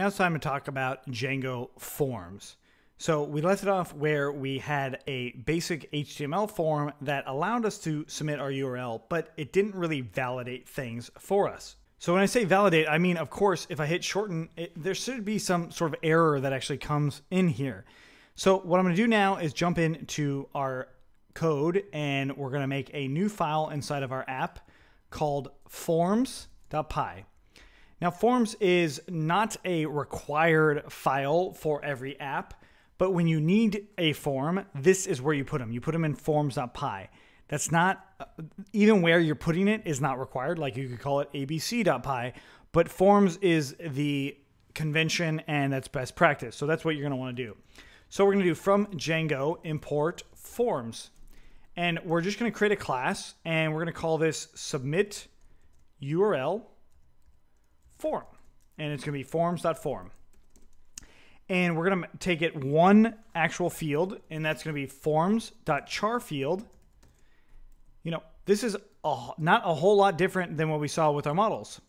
Now it's time to talk about Django forms. So we left it off where we had a basic HTML form that allowed us to submit our URL, but it didn't really validate things for us. So when I say validate, I mean, of course, if I hit shorten, it, there should be some sort of error that actually comes in here. So what I'm going to do now is jump into our code and we're going to make a new file inside of our app called forms.py. Now, Forms is not a required file for every app, but when you need a form, this is where you put them. You put them in forms.py. That's not, uh, even where you're putting it is not required. Like you could call it abc.py, but forms is the convention and that's best practice. So that's what you're going to want to do. So we're going to do from Django import forms. And we're just going to create a class and we're going to call this submit URL form. And it's going to be forms.form. And we're going to take it one actual field, and that's going to be forms.char field. You know, this is a, not a whole lot different than what we saw with our models.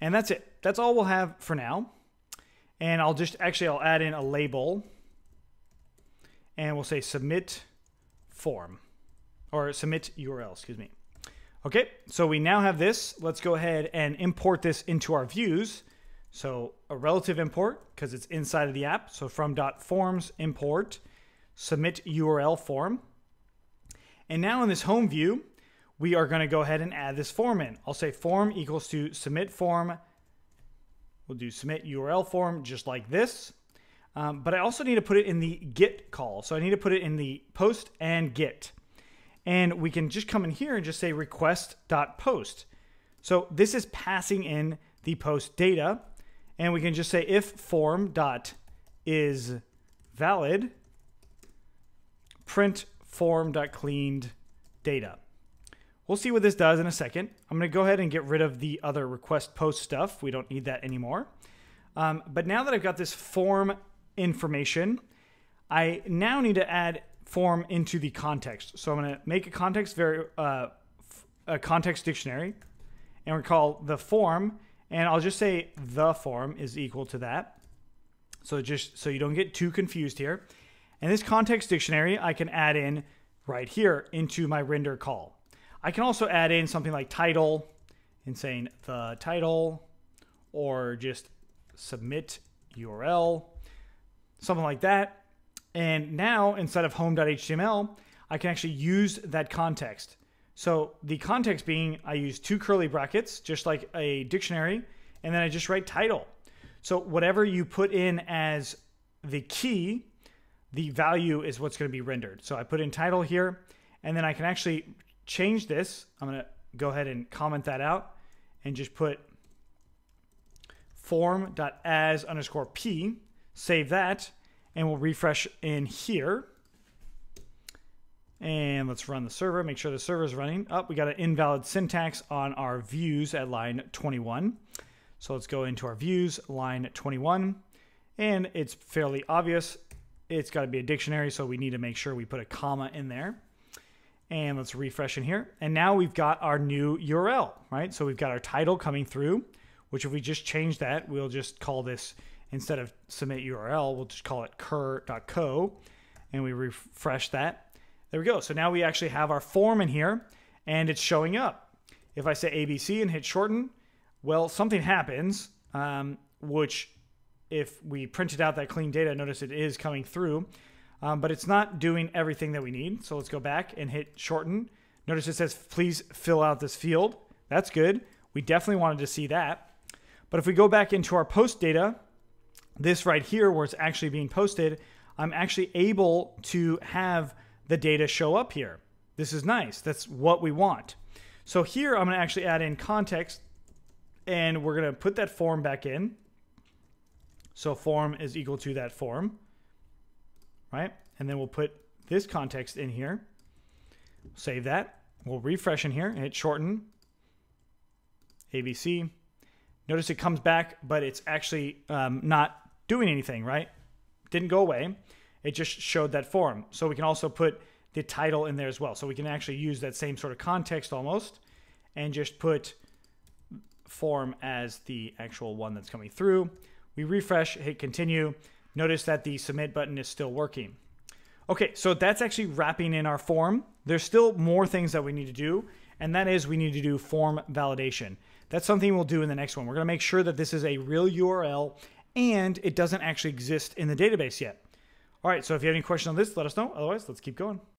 And that's it. That's all we'll have for now. And I'll just, actually, I'll add in a label. And we'll say submit form. Or submit URL, excuse me. Okay, so we now have this. Let's go ahead and import this into our views. So a relative import because it's inside of the app. So from dot .forms import submit URL form. And now in this home view, we are going to go ahead and add this form in. I'll say form equals to submit form. We'll do submit URL form just like this. Um, but I also need to put it in the get call. So I need to put it in the post and get. And we can just come in here and just say request.post. So this is passing in the post data. And we can just say if form dot is valid, print form dot cleaned data. We'll see what this does in a second. I'm going to go ahead and get rid of the other request post stuff. We don't need that anymore. Um, but now that I've got this form information, I now need to add form into the context. So I'm going to make a context very uh, a context dictionary, and we call the form, and I'll just say the form is equal to that. So just so you don't get too confused here. And this context dictionary I can add in right here into my render call. I can also add in something like title and saying the title or just submit URL, something like that. And now instead of home.html, I can actually use that context. So the context being I use two curly brackets, just like a dictionary, and then I just write title. So whatever you put in as the key, the value is what's going to be rendered. So I put in title here, and then I can actually change this. I'm going to go ahead and comment that out and just put form.as underscore p, save that, and we'll refresh in here. And let's run the server, make sure the server is running. Up, oh, we got an invalid syntax on our views at line 21. So let's go into our views, line 21. And it's fairly obvious. It's got to be a dictionary, so we need to make sure we put a comma in there. And let's refresh in here. And now we've got our new URL, right? So we've got our title coming through, which if we just change that, we'll just call this instead of submit URL, we'll just call it kirr.co and we refresh that. There we go. So now we actually have our form in here and it's showing up. If I say ABC and hit shorten, well, something happens, um, which if we printed out that clean data, notice it is coming through, um, but it's not doing everything that we need. So let's go back and hit shorten. Notice it says, please fill out this field. That's good. We definitely wanted to see that. But if we go back into our post data, this right here where it's actually being posted, I'm actually able to have the data show up here. This is nice. That's what we want. So here I'm going to actually add in context and we're going to put that form back in. So form is equal to that form, right? And then we'll put this context in here. Save that. We'll refresh in here and hit shorten. ABC. Notice it comes back, but it's actually um, not doing anything, right? Didn't go away. It just showed that form. So we can also put the title in there as well. So we can actually use that same sort of context almost and just put form as the actual one that's coming through. We refresh, hit continue. Notice that the submit button is still working. Okay, so that's actually wrapping in our form. There's still more things that we need to do, and that is we need to do form validation. That's something we'll do in the next one. We're going to make sure that this is a real URL and it doesn't actually exist in the database yet. All right, so if you have any questions on this, let us know. Otherwise, let's keep going.